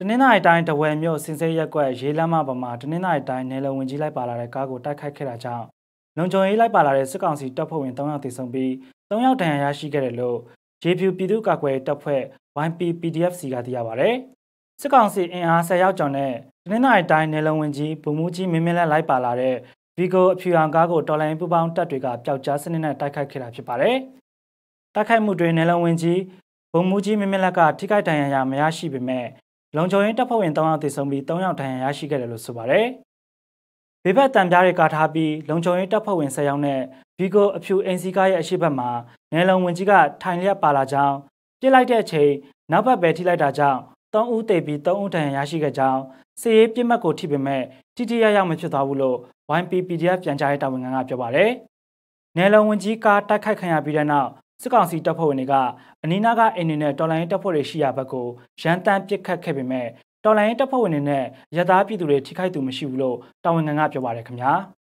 တနင်္သာရီတိုင်းတဝယ်မြို့စင်စိရက်ကွက်ရေးလမ်းမပေါ်မှာတနင်္သာရီတိုင်းနယ်လုံဝင်ကြီးလိုက်ပါလာတဲ့ကားကိုတိုက်ခိုက်ခဲ့တာကြောင့်လုံခြုံရေးလိုက်ပါလာတဲ့စစ်ကောင်စီတပ်ဖွဲ့ဝင်3ယောက်သေဆုံးပြီး3ယောက်ဒဏ်ရာရရှိခဲ့တယ်လို့ JPU ပြည်သူ့ကာကွယ်တပ်ဖွဲ့ YP PDFC ကသိရပါဗျ။စစ်ကောင်စီအင်အား10ယောက်ကျော်နဲ့တနင်္သာရီတိုင်းနယ်လုံဝင်ကြီးဗိုလ်မှူးကြီးမင်းမင်းလက်လိုက်ပါလာတဲ့ဗီဂိုအဖြူအောင်ကားကိုတော်လိုင်းပူပေါင်းတပ်တွေကပျောက်ကြားစနစ်နဲ့တိုက်ခိုက်ခဲ့တာဖြစ်ပါတယ်။တိုက်ခိုက်မှုတွင်နယ်လုံဝင်ကြီးဗိုလ်မှူးကြီးမင်းမင်းလက်ကထိခိုက်ဒဏ်ရာရမရရှိပေမဲ့ လုံခြုံရေးတပ်ဖွဲ့ဝင်3ယောက်သေဆုံးပြီး3ယောက်ဒဏ်ရာရရှိခဲ့တယ်လို့ဆိုပါတယ်။ဘေးဘက်တံပြားတွေကာထားပြီးလုံခြုံရေးတပ်ဖွဲ့ဝင်10ယောက်နဲ့ဗီဂိုအဖြူအင်စီကားရဲ့အရှိတ်ဘက်မှာနယ်လုံဝင်ကြီးကထိုင်လျက်ပါလာကြောင်းပြစ်လိုက်တဲ့အချိန်နောက်ဘက်ပဲထိလိုက်တာကြောင့်3ဦးသေပြီး3ဦးဒဏ်ရာရရှိခဲ့ကြောင်းစစ်ရေးပြစ်မှတ်ကိုထိပေမဲ့တိတိယယမဖြစ်သွားဘူးလို့ YPPDF ပြန်ကြားရေးတာဝန်ခံကပြောပါတယ်။နယ်လုံဝင်ကြီးကားတိုက်ခိုက်ခံရပြီးတဲ့နောက် စစ်ကောင်စီတပ်ဖွဲ့ဝင်တွေကအနီးနားကအိမ်တွေနဲ့တော်လိုင်းတပ်ဖွဲ့တွေရှိရာဘက်ကိုရန်တမ်းပစ်ခတ်ခဲ့ပေမဲ့တော်လိုင်းတပ်ဖွဲ့ဝင်တွေနဲ့ရသားပြည်သူတွေထိခိုက်သူမရှိဘူးလို့တာဝန်ခံကပြောပါတယ်ခင်ဗျာ။